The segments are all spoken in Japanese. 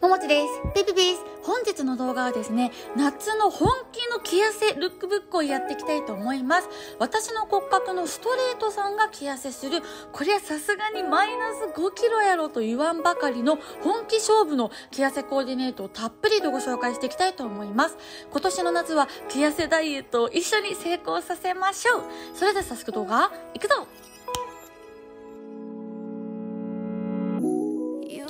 ももちです。ピピピです。本日の動画はですね、夏の本気の着痩せルックブックをやっていきたいと思います。私の骨格のストレートさんが着痩せする、これはさすがにマイナス5キロやろと言わんばかりの本気勝負の着痩せコーディネートをたっぷりとご紹介していきたいと思います。今年の夏は着痩せダイエットを一緒に成功させましょう。それでは早速動画、いくぞ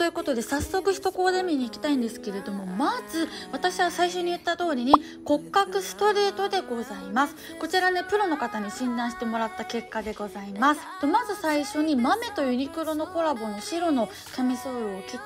ということで早速一コーデ目に行きたいんですけれどもまず私は最初に言った通りに骨格ストレートでございます。こちらねプロの方に診断してもらった結果でございます。とまず最初に豆とユニクロのコラボの白のキャミソールを着て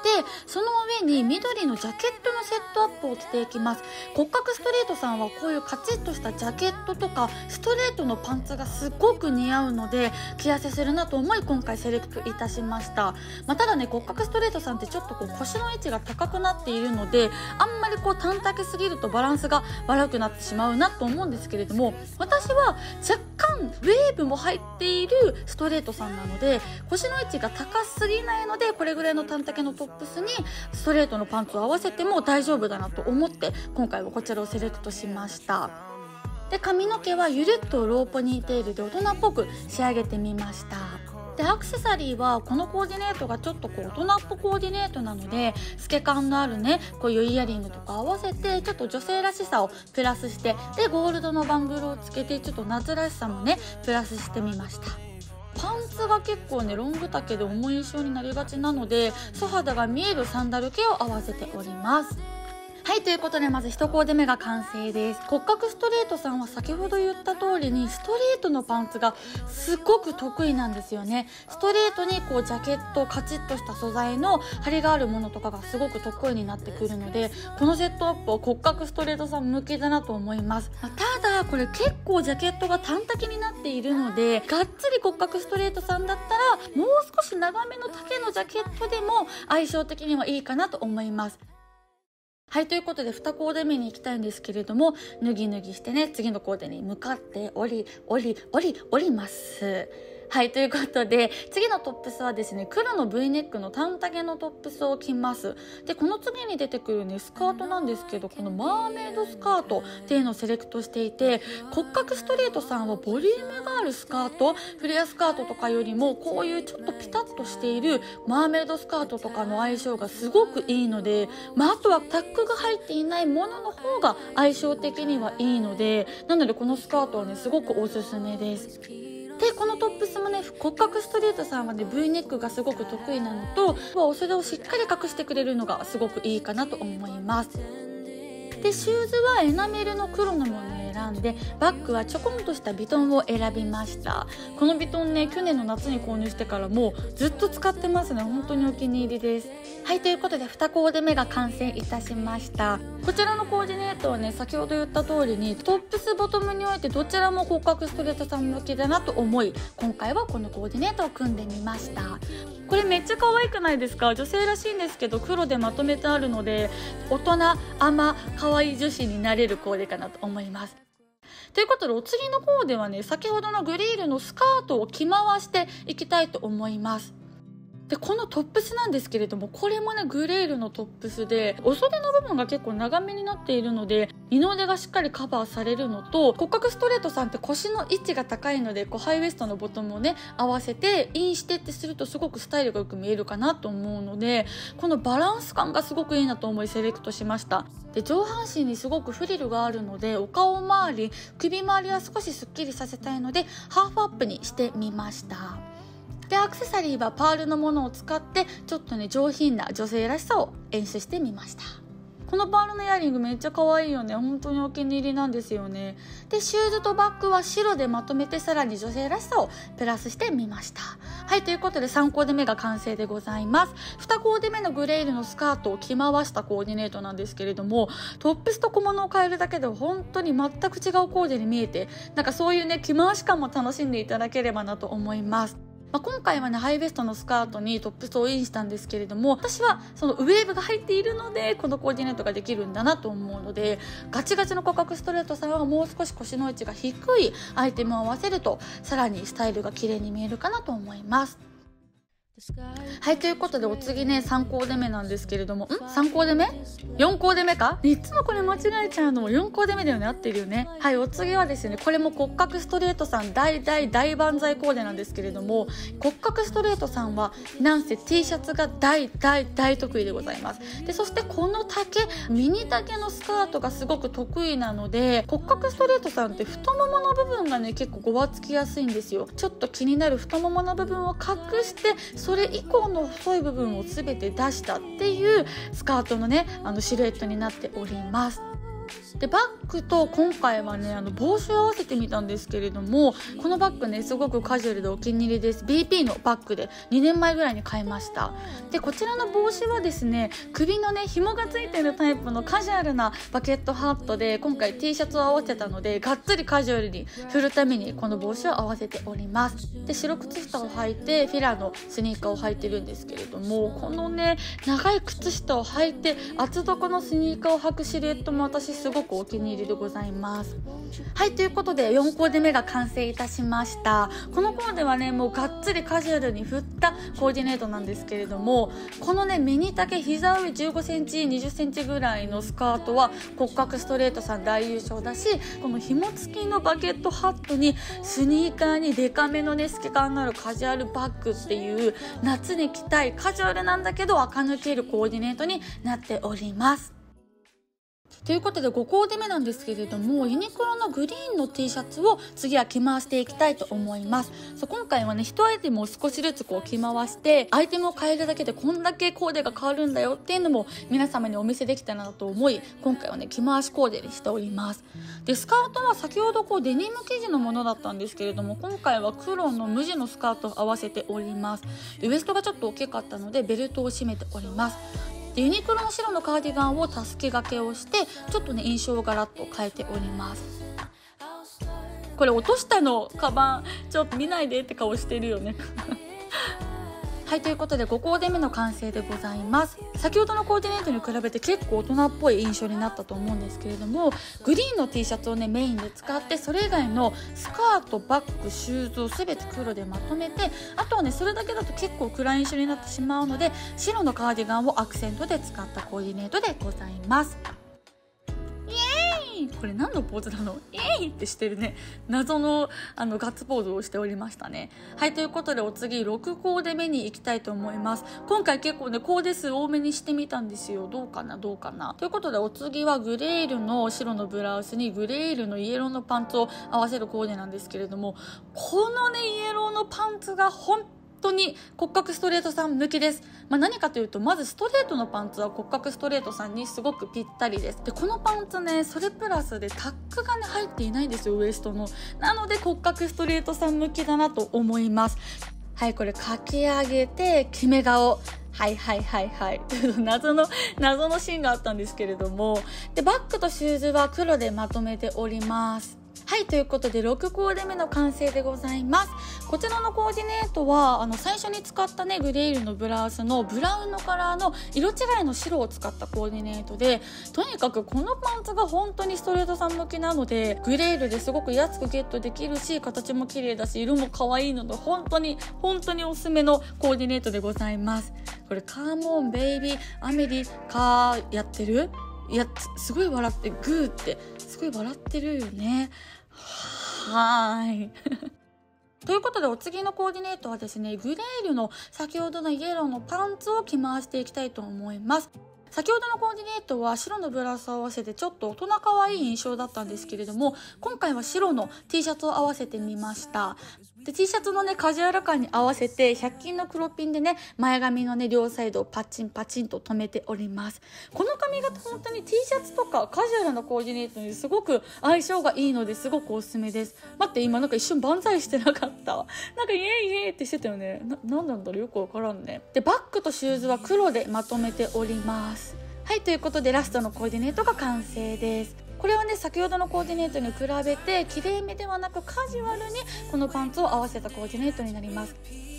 その上に緑のジャケットのセットアップを着ていきます。骨格ストレートさんはこういうカチッとしたジャケットとかストレートのパンツがすごく似合うので着痩せするなと思い今回セレクトいたしました、まあ、ただね骨格ストレートさんってちょっとこう腰の位置が高くなっているのであんまりこう短丈すぎるとバランスが悪くなってしまうなと思うんですけれども私は若干ウェーブも入っているストレートさんなので腰の位置が高すぎないのでこれぐらいの短丈のトップスにストレートのパンツを合わせても大丈夫だなと思って今回はこちらをセレクトしました。で髪の毛はゆるっとローポニーテールで大人っぽく仕上げてみました。でアクセサリーはこのコーディネートがちょっとこう大人っぽコーディネートなので透け感のあるねこういうイヤリングとか合わせてちょっと女性らしさをプラスしてでゴールドのバングルをつけてちょっと夏らしさもねプラスしてみました。パンツが結構ねロング丈で重い印象になりがちなので素肌が見えるサンダル系を合わせております。はい、ということでまず1コーデ目が完成です。骨格ストレートさんは先ほど言った通りにストレートのパンツがすごく得意なんですよね。ストレートにこうジャケット、カチッとした素材の張りがあるものとかがすごく得意になってくるので、このセットアップは骨格ストレートさん向けだなと思います。ただ、これ結構ジャケットが短丈になっているので、がっつり骨格ストレートさんだったら、もう少し長めの丈のジャケットでも相性的にはいいかなと思います。はい、ということで2コーデ目に行きたいんですけれども、脱ぎ脱ぎしてね、次のコーデに向かっており、おり、おり、おります。はい、ということで、次のトップスはですね、黒の V ネックの短丈のトップスを着ます。で、この次に出てくるね、スカートなんですけど、このマーメイドスカートっていうのをセレクトしていて、骨格ストレートさんはボリュームがあるスカート、フレアスカートとかよりも、こういうちょっとピタッとしているマーメイドスカートとかの相性がすごくいいので、まあ、あとはタックが入っていないものの方が相性的にはいいので、なのでこのスカートはね、すごくおすすめです。でこのトップスもね骨格ストレートさんはね V ネックがすごく得意なのとお袖をしっかり隠してくれるのがすごくいいかなと思います。でシューズはエナメルの黒のもの選んでバッグはちょこんとしたビトンを選びました。このビトンね去年の夏に購入してからもうずっと使ってますね。本当にお気に入りです。はいということで2コーデ目が完成いたしました。こちらのコーディネートはね先ほど言った通りにトップスボトムにおいてどちらも骨格ストレートさん向きだなと思い今回はこのコーディネートを組んでみました。これめっちゃ可愛くないですか？女性らしいんですけど黒でまとめてあるので大人甘可愛い女子になれるコーデかなと思います。ということで、お次の方ではね、先ほどのグリールのスカートを着回していきたいと思います。でこのトップスなんですけれどもこれもねグレールのトップスでお袖の部分が結構長めになっているので二の腕がしっかりカバーされるのと骨格ストレートさんって腰の位置が高いのでこうハイウエストのボトムをね合わせてインしてってするとすごくスタイルがよく見えるかなと思うのでこのバランス感がすごくいいなと思いセレクトしました。で上半身にすごくフリルがあるのでお顔周り首周りは少しすっきりさせたいのでハーフアップにしてみました。でアクセサリーはパールのものを使ってちょっとね上品な女性らしさを演出してみました。このパールのイヤリングめっちゃ可愛いよね。本当にお気に入りなんですよね。でシューズとバッグは白でまとめてさらに女性らしさをプラスしてみました。はいということで3コーデ目が完成でございます。2コーデ目のグレーのスカートを着回したコーディネートなんですけれどもトップスと小物を変えるだけで本当に全く違うコーデに見えてなんかそういうね着回し感も楽しんでいただければなと思います。まあ、今回はねハイウエストのスカートにトップスをインしたんですけれども私はそのウェーブが入っているのでこのコーディネートができるんだなと思うのでガチガチの骨格ストレートさんはもう少し腰の位置が低いアイテムを合わせるとさらにスタイルが綺麗に見えるかなと思います。はいということでお次ね3コーデ目なんですけれどもん？3コーデ目 ?4 コーデ目か ?3 つのこれ間違えちゃうのも4コーデ目だよね合ってるよねはいお次はですねこれも骨格ストレートさん大大大万歳コーデなんですけれども骨格ストレートさんはなんせ T シャツが大大大得意でございますでそしてこの丈ミニ丈のスカートがすごく得意なので骨格ストレートさんって太ももの部分がね結構ごわつきやすいんですよちょっと気になる太ももの部分を隠してそそれ以降の細い部分を全て出したっていうスカートのねあのシルエットになっております。でバッグと今回はねあの帽子を合わせてみたんですけれどもこのバッグねすごくカジュアルでお気に入りです。BP のバッグで2年前ぐらいに買いました。でこちらの帽子はですね首のね紐がついてるタイプのカジュアルなバケットハットで今回 T シャツを合わせたのでがっつりカジュアルに振るためにこの帽子を合わせております。で白靴下を履いてフィラーのスニーカーを履いてるんですけれどもこのね長い靴下を履いて厚底のスニーカーを履くシルエットも私すごくお気に入りでございます。はいということで4コーデ目が完成いたしました。このコーデはねもうがっつりカジュアルに振ったコーディネートなんですけれどもこのねミニ丈膝上1 5センチ2 0センチぐらいのスカートは骨格ストレートさん大優勝だしこの紐付きのバケットハットにスニーカーにデカめのね透け感のあるカジュアルバッグっていう夏に着たいカジュアルなんだけど垢抜けるコーディネートになっております。ということで5コーデ目なんですけれどもユニクロのグリーンの T シャツを次は着回していきたいと思います。そう今回はね1アイテムを少しずつこう着回してアイテムを変えるだけでこんだけコーデが変わるんだよっていうのも皆様にお見せできたなと思い今回はね着回しコーデにしております。でスカートは先ほどこうデニム生地のものだったんですけれども今回は黒の無地のスカートを合わせております。でウエストがちょっと大きかったのでベルトを締めております。でユニクロの白のカーディガンをたすき掛けをしてちょっとね印象をガラッと変えております。これ落としたのカバンちょっと見ないでって顔してるよね。はいということで5コーデ目の完成でございます。先ほどのコーディネートに比べて結構大人っぽい印象になったと思うんですけれどもグリーンの T シャツをねメインで使ってそれ以外のスカートバッグシューズを全て黒でまとめてあとはねそれだけだと結構暗い印象になってしまうので白のカーディガンをアクセントで使ったコーディネートでございます。これ何のポーズなの？イエイってしてるね。謎のあのガッツポーズをしておりましたね。はいということでお次6コーデ目に行きたいと思います。今回結構ねコーデ数多めにしてみたんですよ。どうかな？どうかな？ということでお次はグレールの白のブラウスにグレールのイエローのパンツを合わせるコーデなんですけれどもこのねイエローのパンツが本当当に骨格ストレートさん向きです。まあ、何かというと、まずストレートのパンツは骨格ストレートさんにすごくぴったりです。で、このパンツね、それプラスでタックがね、入っていないんですよ、ウエストの。なので骨格ストレートさん向きだなと思います。はい、これかき上げて、決め顔。はいはいはいはい。謎の、謎のシーンがあったんですけれども。で、バッグとシューズは黒でまとめております。はい、ということで6コーデ目の完成でございます。こちらのコーディネートは、あの、最初に使ったね、グレールのブラウスのブラウンのカラーの色違いの白を使ったコーディネートで、とにかくこのパンツが本当にストレートさん向きなので、グレールですごく安くゲットできるし、形も綺麗だし、色も可愛いので、本当に、本当におすすめのコーディネートでございます。これ、カーモン、ベイビー、アメリカやってる？いやすごい笑ってグーってすごい笑ってるよねはーい。ということでお次のコーディネートはですねグレールの先ほどのイエローのパンツを着回していきたいと思います。先ほどのコーディネートは白のブラウスを合わせてちょっと大人可愛い印象だったんですけれども今回は白の T シャツを合わせてみました。で T シャツのねカジュアル感に合わせて100均の黒ピンでね前髪のね両サイドをパチンパチンと留めております。この髪型本当に T シャツとかカジュアルなコーディネートにすごく相性がいいのですごくおすすめです。待って今なんか一瞬万歳してなかったなんかイエイイエイってしてたよね。な何なんだろう？よくわからんね。でバッグとシューズは黒でまとめております。はいということでラストのコーディネートが完成です。これはね先ほどのコーディネートに比べてきれいめではなくカジュアルにこのパンツを合わせたコーディネートになります。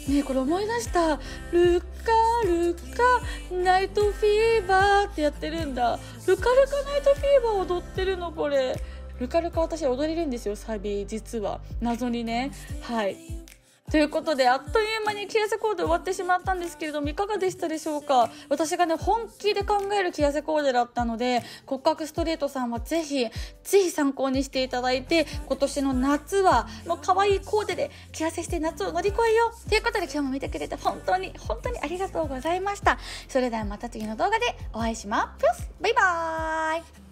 ねこれ思い出した。ルカルカナイトフィーバーってやってるんだ。ルカルカナイトフィーバー踊ってるのこれ。ルカルカ私踊れるんですよサビ。実は。謎にね。はい。ということであっという間に着痩せコーデ終わってしまったんですけれどもいかがでしたでしょうか？私がね本気で考える着痩せコーデだったので骨格ストレートさんはぜひぜひ参考にしていただいて今年の夏はもう可愛いコーデで着痩せして夏を乗り越えよう。ということで今日も見てくれて本当に本当にありがとうございました。それではまた次の動画でお会いしますバイバーイ。